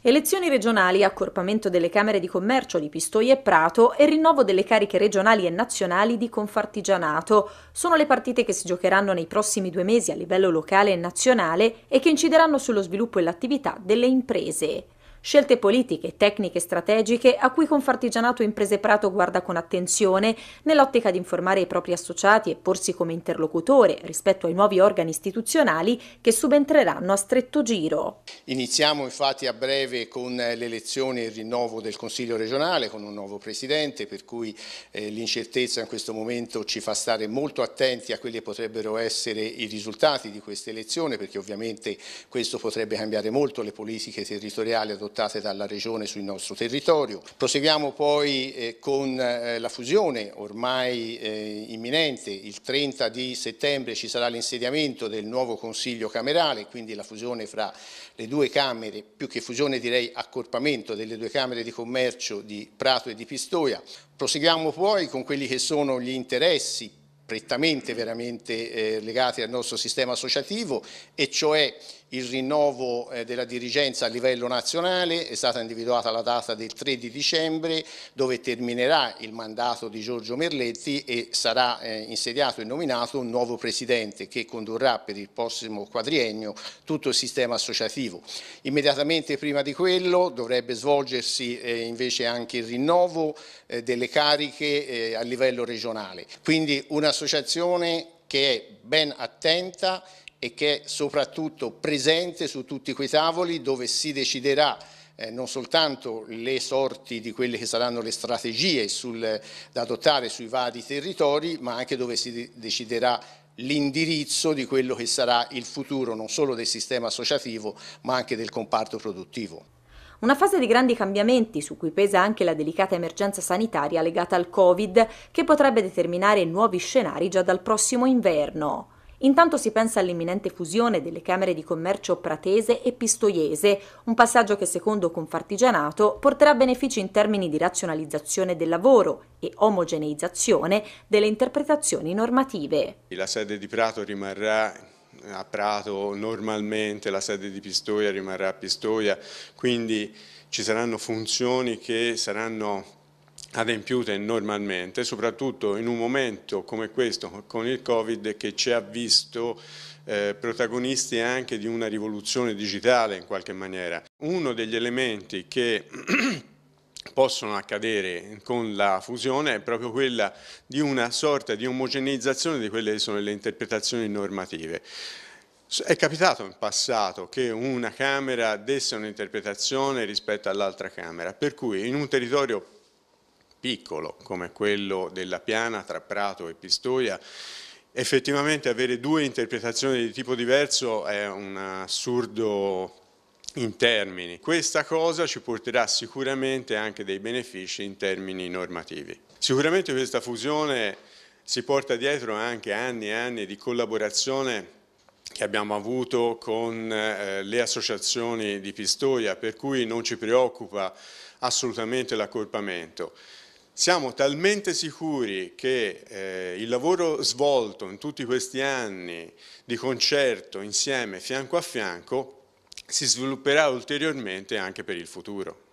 Elezioni regionali, accorpamento delle Camere di Commercio di Pistoia e Prato e rinnovo delle cariche regionali e nazionali di Confartigianato sono le partite che si giocheranno nei prossimi due mesi a livello locale e nazionale e che incideranno sullo sviluppo e l'attività delle imprese. Scelte politiche, tecniche, strategiche a cui Confartigianato Imprese Prato guarda con attenzione nell'ottica di informare i propri associati e porsi come interlocutore rispetto ai nuovi organi istituzionali che subentreranno a stretto giro. Iniziamo infatti a breve con l'elezione e il rinnovo del Consiglio regionale con un nuovo Presidente per cui eh, l'incertezza in questo momento ci fa stare molto attenti a quelli che potrebbero essere i risultati di questa elezione perché ovviamente questo potrebbe cambiare molto le politiche territoriali adottate adottate dalla Regione sul nostro territorio. Proseguiamo poi eh, con eh, la fusione ormai eh, imminente, il 30 di settembre ci sarà l'insediamento del nuovo Consiglio camerale, quindi la fusione fra le due Camere, più che fusione direi accorpamento delle due Camere di Commercio di Prato e di Pistoia. Proseguiamo poi con quelli che sono gli interessi prettamente veramente eh, legati al nostro sistema associativo e cioè il rinnovo eh, della dirigenza a livello nazionale, è stata individuata la data del 3 di dicembre dove terminerà il mandato di Giorgio Merletti e sarà eh, insediato e nominato un nuovo presidente che condurrà per il prossimo quadriennio tutto il sistema associativo. Immediatamente prima di quello dovrebbe svolgersi eh, invece anche il rinnovo delle cariche a livello regionale, quindi un'associazione che è ben attenta e che è soprattutto presente su tutti quei tavoli dove si deciderà eh, non soltanto le sorti di quelle che saranno le strategie sul, da adottare sui vari territori, ma anche dove si deciderà l'indirizzo di quello che sarà il futuro non solo del sistema associativo, ma anche del comparto produttivo. Una fase di grandi cambiamenti su cui pesa anche la delicata emergenza sanitaria legata al Covid, che potrebbe determinare nuovi scenari già dal prossimo inverno. Intanto si pensa all'imminente fusione delle Camere di Commercio pratese e pistoiese, un passaggio che secondo Confartigianato porterà benefici in termini di razionalizzazione del lavoro e omogeneizzazione delle interpretazioni normative. La sede di Prato rimarrà a Prato normalmente, la sede di Pistoia rimarrà a Pistoia, quindi ci saranno funzioni che saranno adempiute normalmente, soprattutto in un momento come questo con il Covid che ci ha visto eh, protagonisti anche di una rivoluzione digitale in qualche maniera. Uno degli elementi che possono accadere con la fusione è proprio quella di una sorta di omogeneizzazione di quelle che sono le interpretazioni normative. È capitato in passato che una Camera desse un'interpretazione rispetto all'altra Camera, per cui in un territorio piccolo come quello della piana tra Prato e Pistoia, effettivamente avere due interpretazioni di tipo diverso è un assurdo in termini. Questa cosa ci porterà sicuramente anche dei benefici in termini normativi. Sicuramente questa fusione si porta dietro anche anni e anni di collaborazione che abbiamo avuto con eh, le associazioni di Pistoia, per cui non ci preoccupa assolutamente l'accorpamento. Siamo talmente sicuri che eh, il lavoro svolto in tutti questi anni di concerto, insieme, fianco a fianco, si svilupperà ulteriormente anche per il futuro.